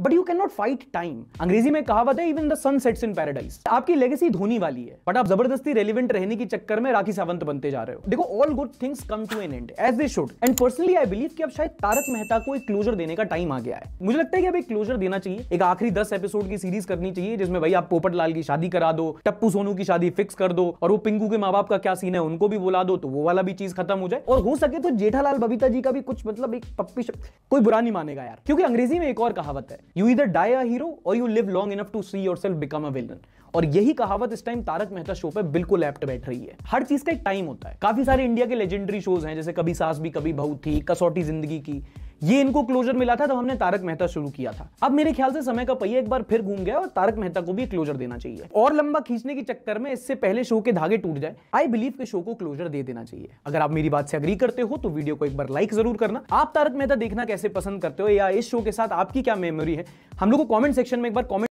But you can not fight time अंग्रेज़ी में कहावत है even the sun sets in paradise आपकी लेगेसी धोनी वाली है। बट आप ज़बरदस्ती रेलिवेंट रहने के चक्कर में राखी सावंत बनते जा रहे हो। देखो all good things come to an end as they should end personally I believe कि अब शायद तारक मेहता को एक क्लोजर देने का टाइम आ गया है। मुझे लगता है कि अब एक क्लोजर देना चाहिए। एक आखिरी दस एपिसोड की सीरीज़ करनी चाहिए, जिसमें भाई आप पोपट लाल की शादी करा दो, टप्पू सोनू की शादी फिक्स कर दो, और वो पिंकू के माँ बाप का क्या सीन है, उनको भी बुला दो तो वो वाला भी चीज़ खत्म हो जाए। और हो सके तो जेठालाल बबीता जी का भी कुछ मतलब एक पप्पी कोई बुरा नहीं मानेगा यार। क्योंकि अंग्रेज़ी में एक और कहावत है you either die a hero और you live long enough to see yourself become a villain और यही कहावत इस टाइम तारक मेहता शो पे बिल्कुल एप्ट बैठ रही है। हर चीज़ का एक टाइम होता है। काफ़ी सारे इंडिया के लेजेंडरी शोज़ हैं, जैसे कभी सास भी, कभी बहू थी, कसौटी ज़िंदगी की। ये इनको क्लोजर मिला था तो हमने तारक मेहता शुरू किया था। अब मेरे ख्याल से समय का पहिया एक बार फिर घूम गया और तारक मेहता को भी क्लोजर देना चाहिए। और लंबा खींचने के चक्कर में इससे पहले शो के धागे टूट जाए। आई बिलीव के शो को क्लोजर दे देना चाहिए। अगर आप मेरी बात से अग्री करते हो तो वीडियो को एक बार लाइक ज़रूर करना। आप तारक मेहता देखना कैसे पसंद करते हो या इस शो के साथ आपकी क्या मेमोरी है? हम लोग को कॉमेंट सेक्शन में एक बार कॉमेंट